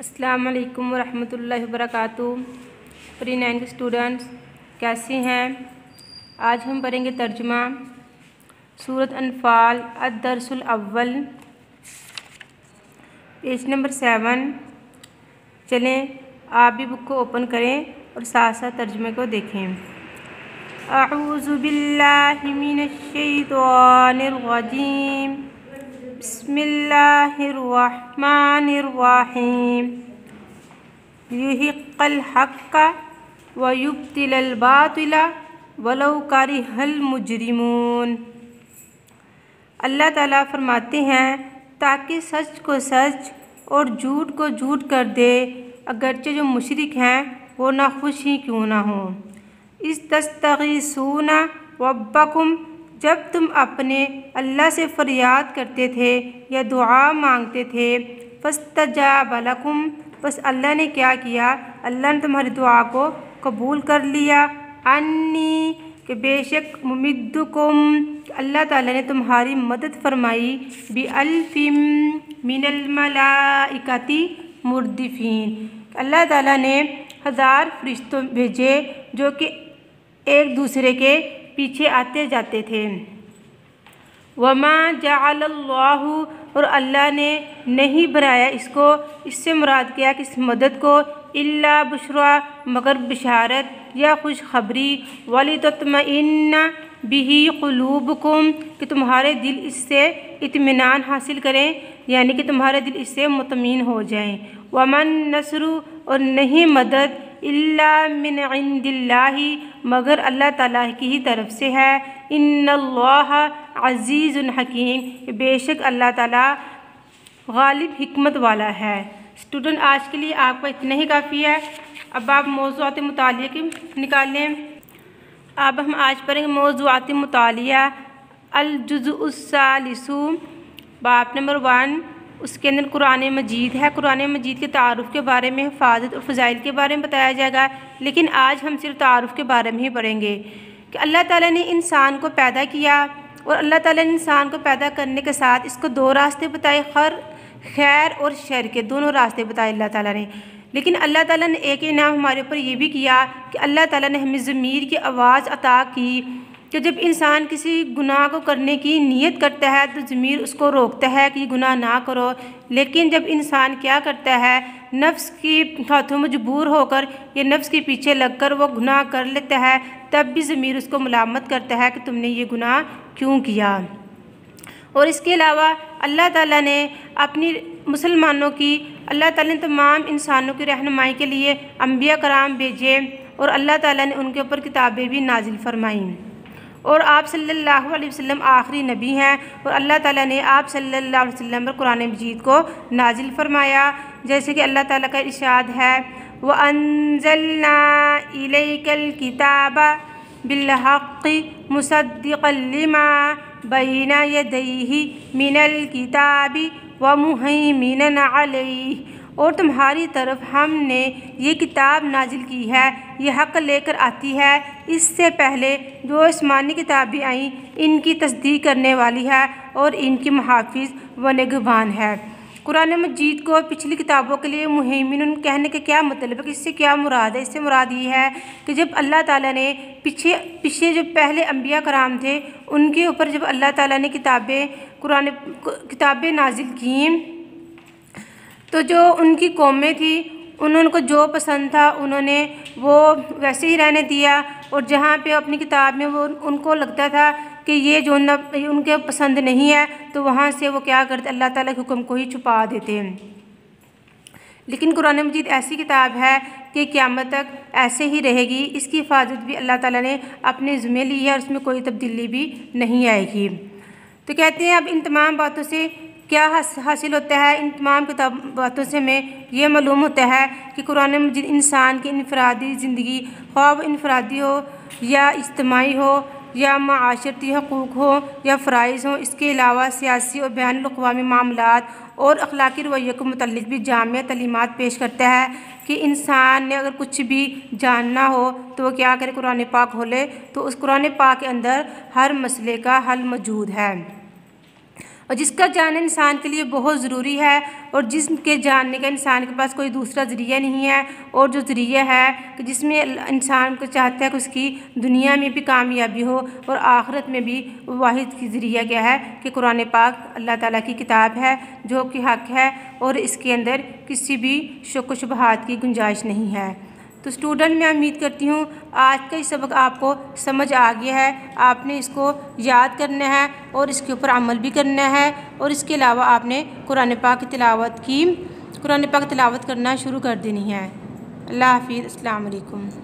अस्सलाम वालेकुम रहमतुल्लाहि व बरकातुहू प्री नाइन के स्टूडेंट्स, कैसे हैं? आज हम पढ़ेंगे तर्जमा, सूरत अनफ़ाल, अदरसुल अव्वल, पेज नंबर सेवन। चलें, आप भी बुक को ओपन करें और साथ साथ तर्जमे को देखें। अऊज़ु बसमीम युहिक़ल हक़ व युब्तिलल बातिला वलौ कारिहल मुजरिमून। अल्लाह ताला फरमाते हैं, ताकि सच को सच और झूठ को झूठ कर दे, अगरचे जो मुशरिक हैं, वो ना खुश ही क्यों ना हों। इस तस्तगीसूना वब्बकुम जब तुम अपने अल्लाह से फ़रियाद करते थे या दुआ मांगते थे, फस्तजाब लकुम, बस अल्लाह ने क्या किया? अल्लाह ने तुम्हारी दुआ को कबूल कर लिया। अन्नी, कि बेशक मुमिद्दुकुम, अल्लाह ताला ने तुम्हारी मदद फरमाई। बी अल्फिम मिनल मलाइकती मुर्दिफीन। अल्लाह ताला ने हज़ार फरिश्तों भेजे, जो कि एक दूसरे के पीछे आते जाते थे। वमा जाल्लाहु और अल्लाह ने नहीं बनाया इसको। इससे मुराद किया कि इस मदद को इल्ला बुशरा, मगर बशारत या खुशखबरी। वाली तत्मिन बिही क़लूबकुम, कि तुम्हारे दिल इससे इतमान हासिल करें, यानी कि तुम्हारे दिल इससे मुतमिन हो जाएँ। वमन नसरु, और नहीं मदद इल्ला मगर अल्लाह ताला की ही तरफ़ से है। इन्नल्लाह अज़ीज़ हकीम, बेशक अल्लाह ताला गालिब हिकमत वाला है। स्टूडेंट, आज के लिए आपका इतना ही काफ़ी है। अब आप मौजूद मुताल निकालें अब हम आज पढ़ेंगे मौजूद मुताल अलजुज़ुसालिसु बाप नंबर वन। उसके अंदर कुरान मजीद है। कुरान मजीद के तारफ़ के बारे में हिफाजत और फ़जाइल के बारे में बताया जाएगा, लेकिन आज हम सिर्फ़ तारफ़ के बारे में ही पढ़ेंगे कि अल्लाह ताला ने इंसान को पैदा किया और अल्लाह ताला ने इंसान को पैदा करने के साथ इसको दो रास्ते बताए, खर, खैर और शर के दोनों रास्ते बताए अल्लाह ताला ने। लेकिन अल्लाह ताला ने एक इनाम हमारे ऊपर ये भी किया कि अल्लाह ताला ने हमें ज़मीर की आवाज़ अता की कि जब इंसान किसी गुनाह को करने की नीयत करता है तो ज़मीर उसको रोकता है कि गुनाह ना करो। लेकिन जब इंसान क्या करता है, नफ्स की हाथों मजबूर होकर या नफ्स के पीछे लगकर वो गुनाह कर लेता है, तब भी ज़मीर उसको मुलामत करता है कि तुमने ये गुनाह क्यों किया। और इसके अलावा अल्लाह ताला ने अपनी मुसलमानों की, अल्लाह ताला ने तमाम इंसानों की रहनुमाई के लिए अम्बिया कराम भेजे और अल्लाह ताला ने उनके ऊपर किताबें भी नाजिल फरमाईं। और आप सल्लल्लाहु अलैहि वसल्लम आखिरी नबी हैं। और अल्लाह ताला ने आप सल्लल्लाहु अलैहि वसल्लम पर कुरान मजीद को नाजिल फरमाया। जैसे कि अल्लाह ताला का इरशाद है, व अनजलना इलैकल किताबा बिलहक़ मुसद्दिक़ल्लिमा बैना यदैहि मिनल किताबी व मुहैमिनन अलैहि। और तुम्हारी तरफ़ हमने ये किताब नाजिल की है, ये हक़ लेकर आती है। इससे पहले जो आसमानी किताबें आईं, इनकी तस्दीक करने वाली है और इनकी मुहाफ़ व निगबान है। कुरान मजीद को पिछली किताबों के लिए मुहिमिन कहने के क्या मतलब है? कि इससे क्या मुराद है? इससे मुराद ये है कि जब अल्लाह ताला ने पीछे पीछे जो पहले अम्बिया कराम थे, उनके ऊपर जब अल्लाह ताला ने किताबें, कुरान, किताबें नाजिल की तो जो उनकी कौमें थी उन्होंने को जो पसंद था, उन्होंने वो वैसे ही रहने दिया और जहाँ पे अपनी किताब में वो उनको लगता था कि ये जो उनके पसंद नहीं है तो वहाँ से वो क्या करते, अल्लाह ताला के हुक्म को ही छुपा देते हैं। लेकिन कुरान मजीद ऐसी किताब है कि क़्यामत तक ऐसे ही रहेगी, इसकी हिफाजत भी अल्लाह ताला ने अपने ज़िम्मे ली है और उसमें कोई तब्दीली भी नहीं आएगी। तो कहते हैं, अब इन तमाम बातों से क्या हासिल होता है? इन तमाम किताब, बातों से हमें यह मालूम होता है कि कुरान मजीद इंसान की इनफरादी ज़िंदगी ख्वाब इनफरादी हो, या इज्तमाही हो, या माशरती हकूक़ हो, या फ़राइज़ हों, इसके अलावा सियासी और बैन अवी मामला और अखलाक़ी रवैये को मतलब भी जाम तलीमत पेश करता है कि इंसान ने अगर कुछ भी जानना हो तो वह क्या करे? कुरान पाक खोले तो उस कुरान पाक के अंदर हर मसले का हल मौजूद है। और जिसका जानना इंसान के लिए बहुत ज़रूरी है और जिसके जानने का इंसान के पास कोई दूसरा ज़रिया नहीं है और जो ज़रिया है कि जिसमें इंसान को चाहता है कि उसकी दुनिया में भी कामयाबी हो और आखिरत में भी वाहिद की ज़रिया क्या है कि कुरान पाक अल्लाह ताला की किताब है, जो कि हक है और इसके अंदर किसी भी शुक शुबहात की गुंजाइश नहीं है। तो स्टूडेंट मैं उम्मीद करती हूँ, आज का ये सबक आपको समझ आ गया है। आपने इसको याद करना है और इसके ऊपर अमल भी करना है और इसके अलावा आपने कुरान पाक की तिलावत की, कुरान पाक तिलावत करना शुरू कर देनी है। अल्लाह हाफिज़ वालेकुम।